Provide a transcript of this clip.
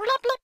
உழைப்பில்